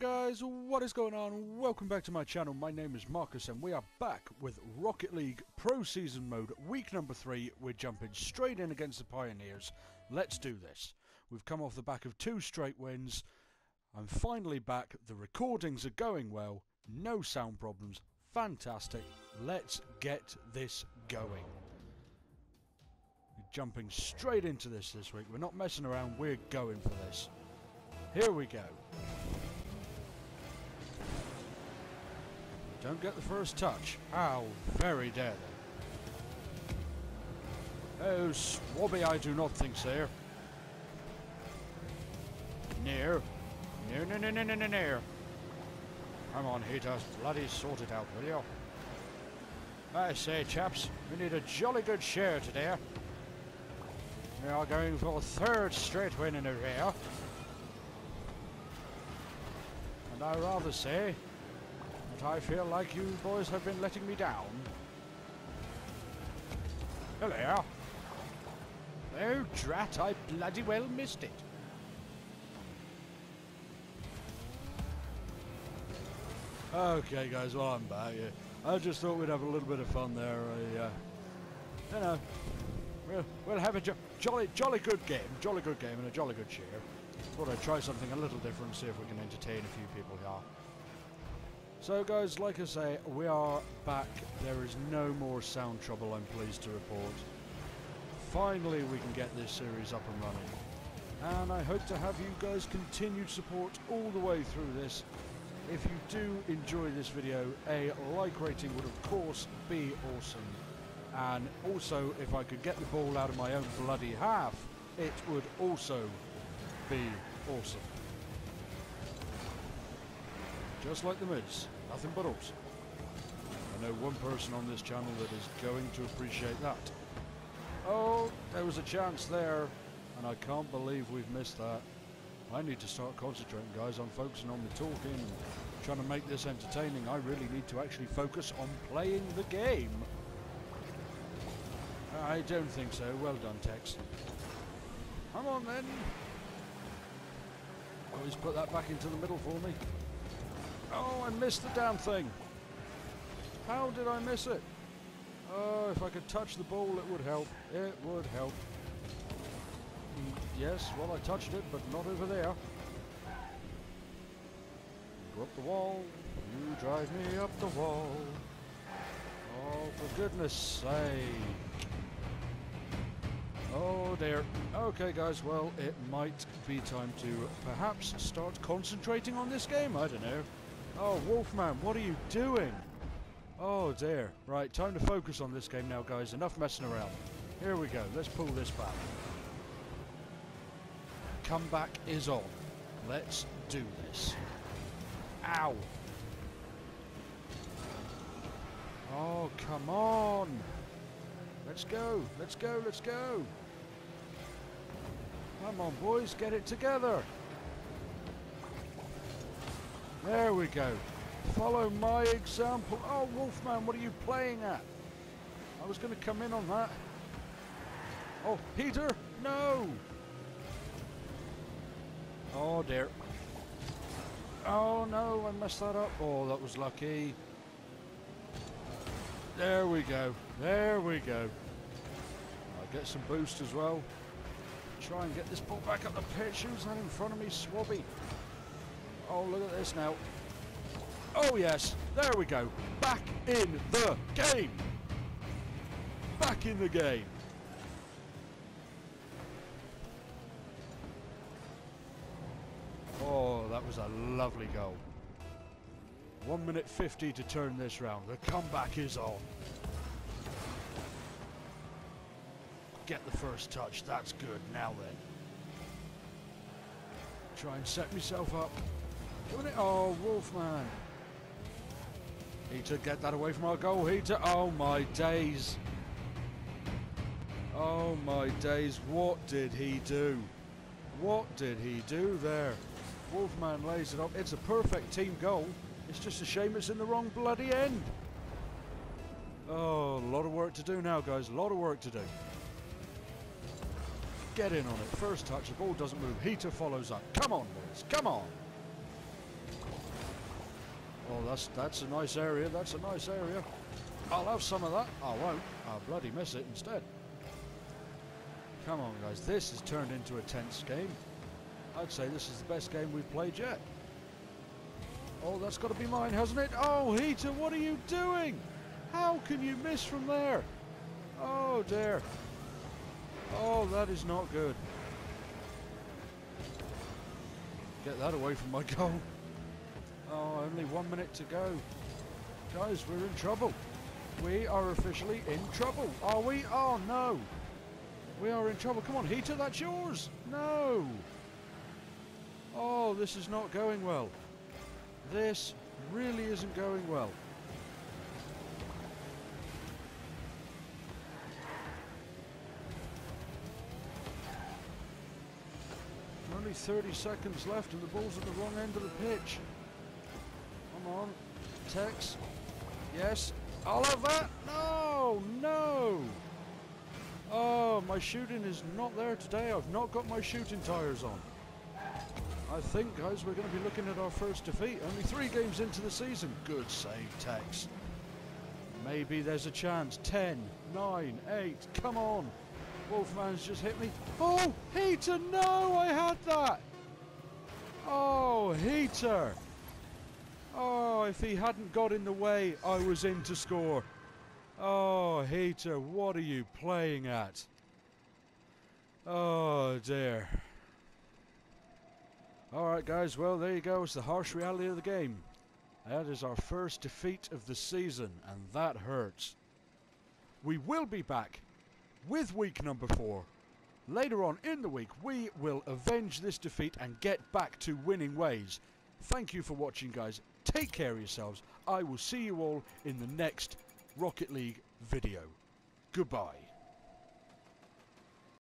there guys, what is going on? Welcome back to my channel, my name is Marcus and we are back with Rocket League Pro Season Mode, week number 3. We're jumping straight in against the Pioneers. Let's do this. We've come off the back of two straight wins. I'm finally back, the recordings are going well, no sound problems, fantastic. Let's get this going. We're jumping straight into this this week, we're not messing around, we're going for this. Here we go. Don't get the first touch. How very dare they. Oh, Swabbie, I do not think so. Near. Near, near, near, near, near, near. Come on, Heater. Bloody sort it out, will you? I say, chaps, we need a jolly good share today. We are going for a third straight win in a row. And I rather say I feel like you boys have been letting me down. Hello. Oh, drat, I bloody well missed it. Okay, guys, well, I'm back. Yeah. I just thought we'd have a little bit of fun there. I, uh, you know, we'll, we'll have a jo jolly, jolly good game, jolly good game, and a jolly good cheer. Thought I'd try something a little different, see if we can entertain a few people here. So guys, like I say, we are back. There is no more sound trouble, I'm pleased to report. Finally we can get this series up and running. And I hope to have you guys continued support all the way through this. If you do enjoy this video, a like rating would of course be awesome. And also, if I could get the ball out of my own bloody half, it would also be awesome. Just like the mids, nothing but awesome. I know one person on this channel that is going to appreciate that. Oh, there was a chance there, and I can't believe we've missed that. I need to start concentrating, guys. I'm focusing on the talking and trying to make this entertaining. I really need to actually focus on playing the game. I don't think so. Well done, Tex. Come on, then. Always put that back into the middle for me. Oh, I missed the damn thing. How did I miss it? Oh, if I could touch the ball, it would help. It would help. Mm, yes, well, I touched it, but not over there. Go up the wall. You drive me up the wall. Oh, for goodness sake. Oh dear. Okay guys, well it might be time to perhaps start concentrating on this game, I don't know. Oh Wolfman, what are you doing? Oh dear. Right, time to focus on this game now guys, enough messing around. Here we go, let's pull this back. Comeback is on. Let's do this. Ow! Oh, come on! Let's go, let's go, let's go! Come on, boys, get it together. There we go. Follow my example. Oh, Wolfman, what are you playing at? I was going to come in on that. Oh, Peter, no! Oh, dear. Oh, no, I messed that up. Oh, that was lucky. There we go. There we go. I'll get some boost as well try and get this ball back up the pitch. Who's that in front of me? Swabbie. Oh, look at this now. Oh, yes. There we go. Back in the game. Back in the game. Oh, that was a lovely goal. 1 minute 50 to turn this round. The comeback is on. get the first touch. That's good. Now then. Try and set myself up. Oh, Wolfman. Heater, get that away from our goal. Heater. Oh, my days. Oh, my days. What did he do? What did he do there? Wolfman lays it up. It's a perfect team goal. It's just a shame it's in the wrong bloody end. Oh, a lot of work to do now, guys. A lot of work to do. Get in on it. First touch, the ball doesn't move. Heater follows up. Come on, boys. Come on. Oh, that's that's a nice area. That's a nice area. I'll have some of that. I won't. I'll bloody miss it instead. Come on, guys. This has turned into a tense game. I'd say this is the best game we've played yet. Oh, that's got to be mine, hasn't it? Oh, Heater, what are you doing? How can you miss from there? Oh, dear. Oh, that is not good. Get that away from my goal. Oh, only one minute to go. Guys, we're in trouble. We are officially in trouble. Are we? Oh, no. We are in trouble. Come on, Heater, that's yours. No. Oh, this is not going well. This really isn't going well. Only 30 seconds left and the ball's at the wrong end of the pitch. Tex. Yes, that. No, no. Oh, my shooting is not there today. I've not got my shooting tyres on. I think, guys, we're going to be looking at our first defeat. Only three games into the season. Good save, Tex. Maybe there's a chance. 10, 9, 8. Come on. Wolfman's just hit me. Oh, Heater, no, I had that. Oh, Heater. If he hadn't got in the way, I was in to score. Oh, Heater, what are you playing at? Oh, dear. Alright, guys, well, there you go. It's the harsh reality of the game. That is our first defeat of the season, and that hurts. We will be back with week number four. Later on in the week, we will avenge this defeat and get back to winning ways. Thank you for watching, guys. Take care of yourselves. I will see you all in the next Rocket League video. Goodbye.